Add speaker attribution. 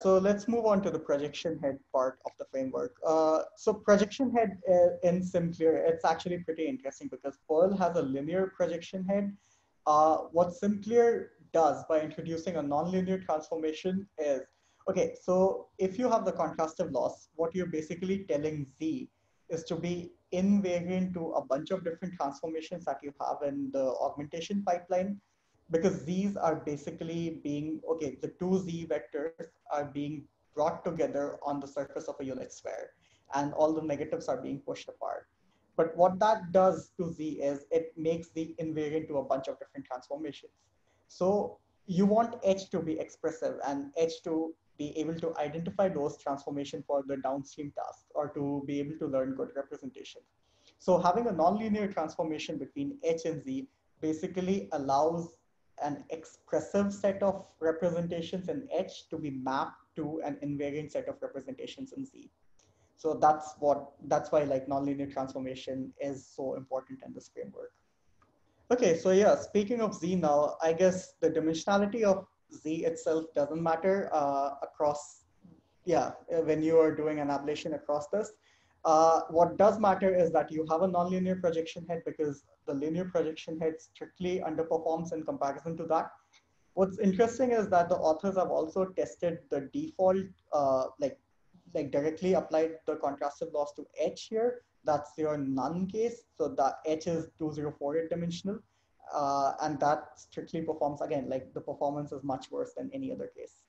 Speaker 1: so let's move on to the projection head part of the framework. Uh, so projection head uh, in SimCLR, it's actually pretty interesting because PIRL has a linear projection head. Uh, what SimCLR does by introducing a nonlinear transformation is, okay, so if you have the contrastive loss, what you're basically telling Z is to be invariant to a bunch of different transformations that you have in the augmentation pipeline because these are basically being, okay, the two Z vectors are being brought together on the surface of a unit sphere and all the negatives are being pushed apart. But what that does to Z is it makes Z invariant to a bunch of different transformations. So you want H to be expressive and H to be able to identify those transformation for the downstream task or to be able to learn good representation. So having a nonlinear transformation between H and Z basically allows an expressive set of representations in H to be mapped to an invariant set of representations in Z. So that's what that's why like nonlinear transformation is so important in this framework. Okay, so yeah, speaking of Z now, I guess the dimensionality of Z itself doesn't matter uh, across, yeah, when you are doing an ablation across this. Uh, what does matter is that you have a nonlinear projection head because the linear projection head strictly underperforms in comparison to that. What's interesting is that the authors have also tested the default, uh, like, like directly applied the contrastive loss to H here. That's your none case. So the H is 2048 dimensional. Uh, and that strictly performs again, like the performance is much worse than any other case.